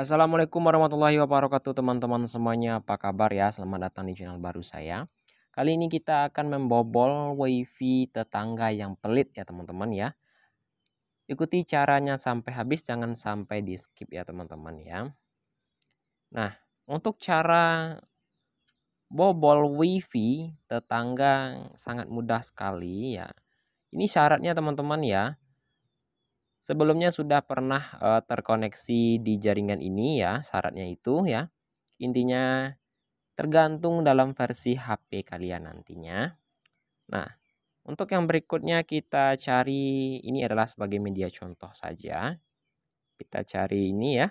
Assalamualaikum warahmatullahi wabarakatuh teman-teman semuanya. Apa kabar ya? Selamat datang di channel baru saya. Kali ini kita akan membobol wifi tetangga yang pelit ya teman-teman ya. Ikuti caranya sampai habis jangan sampai di skip ya teman-teman ya. Nah untuk cara bobol wifi tetangga sangat mudah sekali ya. Ini syaratnya teman-teman ya sebelumnya sudah pernah uh, terkoneksi di jaringan ini ya syaratnya itu ya. Intinya tergantung dalam versi HP kalian nantinya. Nah untuk yang berikutnya kita cari ini adalah sebagai media contoh saja. Kita cari ini ya.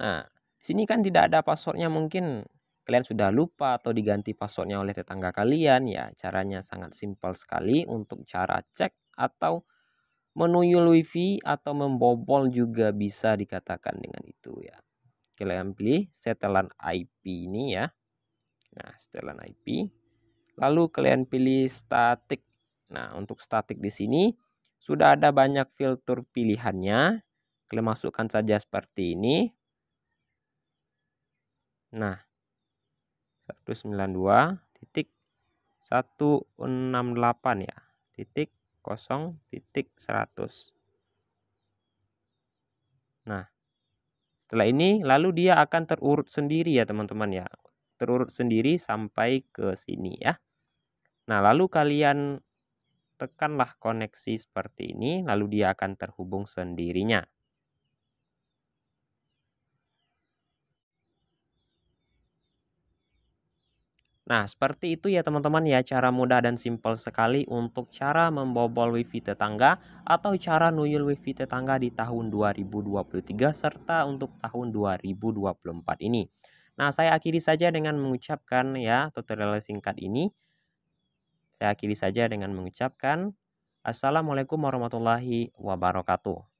Nah sini kan tidak ada passwordnya mungkin kalian sudah lupa atau diganti passwordnya oleh tetangga kalian. Ya caranya sangat simpel sekali untuk cara cek atau menuyul wifi atau membobol juga bisa dikatakan dengan itu ya. Kalian pilih setelan IP ini ya. Nah, setelan IP. Lalu kalian pilih statik. Nah, untuk statik di sini sudah ada banyak filter pilihannya. Kalian masukkan saja seperti ini. Nah, 192 titik 168 ya. Titik 0 titik 100. Nah, setelah ini lalu dia akan terurut sendiri ya teman-teman ya. Terurut sendiri sampai ke sini ya. Nah, lalu kalian tekanlah koneksi seperti ini, lalu dia akan terhubung sendirinya. Nah, seperti itu ya teman-teman ya cara mudah dan simpel sekali untuk cara membobol wifi tetangga atau cara nuyul wifi tetangga di tahun 2023 serta untuk tahun 2024 ini. Nah, saya akhiri saja dengan mengucapkan ya tutorial singkat ini. Saya akhiri saja dengan mengucapkan Assalamualaikum warahmatullahi wabarakatuh.